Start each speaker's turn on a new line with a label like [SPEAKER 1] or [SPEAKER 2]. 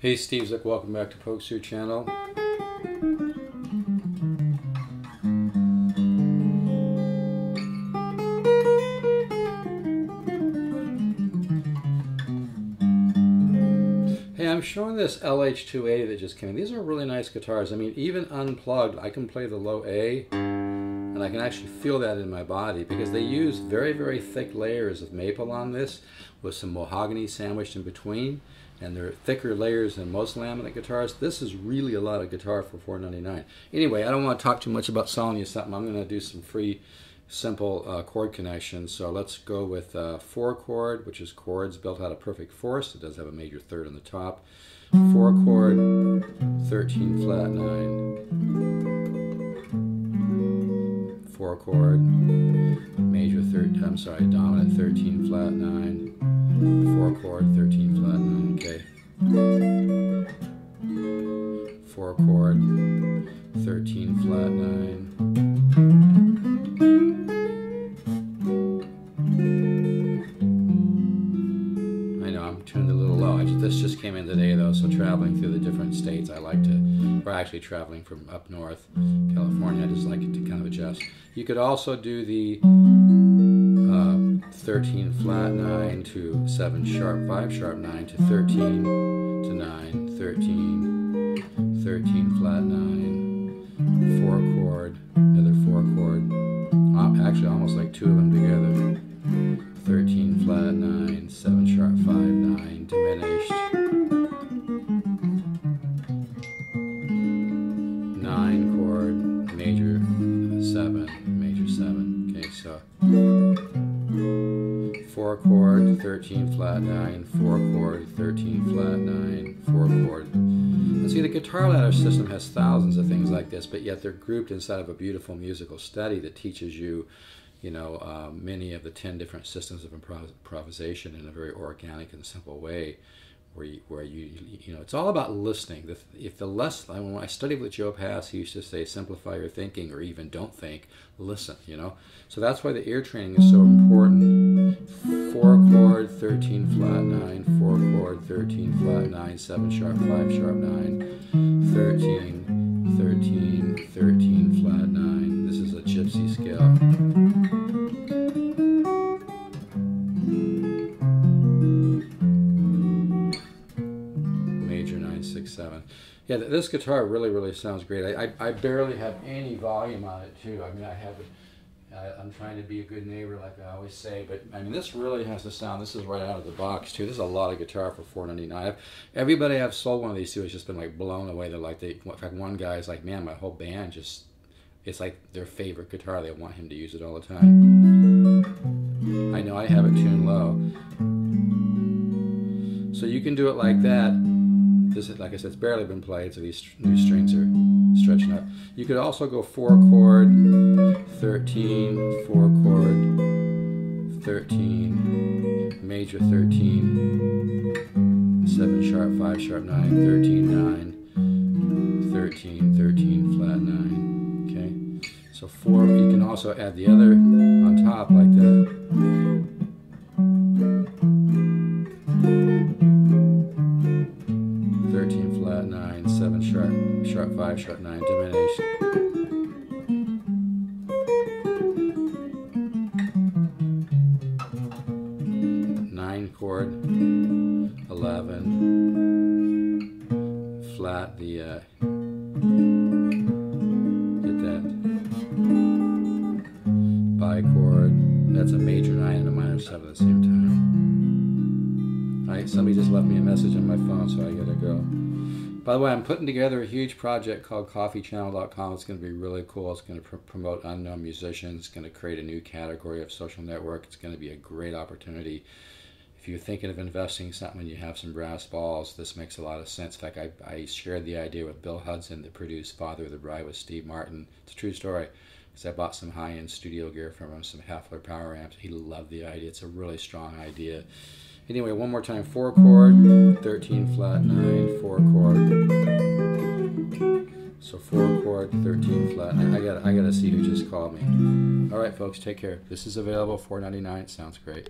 [SPEAKER 1] Hey, Steve Zook, welcome back to Polkzoo channel. Hey, I'm showing this LH 280 that just came in. These are really nice guitars. I mean, even unplugged, I can play the low A, and I can actually feel that in my body because they use very, very thick layers of maple on this with some mahogany sandwiched in between and they're thicker layers than most laminate guitars. This is really a lot of guitar for $4.99. Anyway, I don't want to talk too much about selling you something. I'm going to do some free, simple uh, chord connections. So let's go with uh, four chord, which is chords built out of perfect fourths. It does have a major third on the top. Four chord, 13 flat 9. Four chord, major third, I'm sorry, dominant 13 flat 9 four chord, 13 flat 9, okay. Four chord, 13 flat 9. Little low. This just came in today though, so traveling through the different states, I like to, or actually traveling from up north, California, I just like it to kind of adjust. You could also do the uh, 13 flat 9 to 7 sharp 5 sharp 9 to 13 to 9 13 13 flat 9 so 4 chord, 13 flat 9, 4 chord, 13 flat 9, 4 chord. And see, the guitar ladder system has thousands of things like this, but yet they're grouped inside of a beautiful musical study that teaches you, you know, uh, many of the 10 different systems of improvisation in a very organic and simple way where you, where you, you know, it's all about listening. If the less, when I studied with Joe Pass, he used to say, simplify your thinking or even don't think, listen, you know. So that's why the ear training is so important. Four chord, 13 flat 9, four chord, 13 flat 9, 7 sharp 5 sharp 9, 13, 13, 13 flat 9. This is a gypsy scale. Seven. Yeah, this guitar really, really sounds great. I, I, I, barely have any volume on it too. I mean, I have, I, I'm trying to be a good neighbor, like I always say. But I mean, this really has the sound. This is right out of the box too. This is a lot of guitar for 4.99. Everybody I've sold one of these to has just been like blown away. They're like, they, in fact, one guy's like, man, my whole band just, it's like their favorite guitar. They want him to use it all the time. I know I have it tuned low. So you can do it like that this is, like I said, it's barely been played, so these new strings are stretching up. You could also go four chord, 13, four chord, 13, major 13, 7 sharp, 5 sharp, 9, 13, 9, 13, 13, flat 9. Okay? So four, you can also add the other on top like that. Sharp 5, sharp 9, diminished. Nine chord, 11, flat the, uh, get that bichord, that's a major 9 and a minor 7 at the same time. Alright, somebody just left me a message on my phone, so I gotta go. By the way, I'm putting together a huge project called coffeechannel.com. It's going to be really cool. It's going to pr promote unknown musicians. It's going to create a new category of social network. It's going to be a great opportunity. If you're thinking of investing something and you have some brass balls, this makes a lot of sense. In fact, I, I shared the idea with Bill Hudson, the produced Father of the Bride with Steve Martin. It's a true story. Because I bought some high-end studio gear from him, some Hafler power amps. He loved the idea. It's a really strong idea. Anyway, one more time. Four chord, 13 flat 9, four chord. So four chord, 13 flat 9. I got I gotta see who just called me. Alright folks, take care. This is available, $4.99. Sounds great.